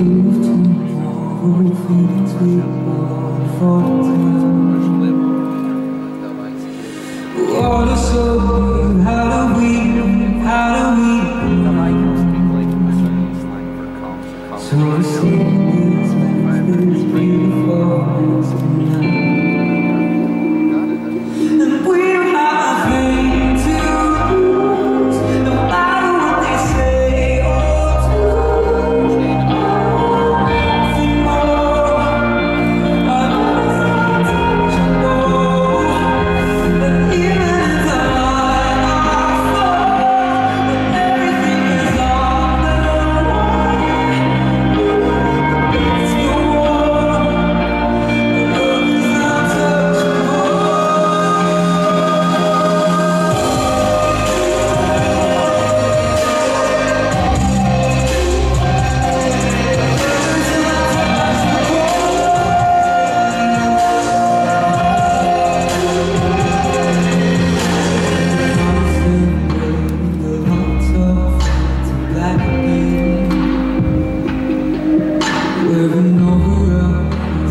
What is so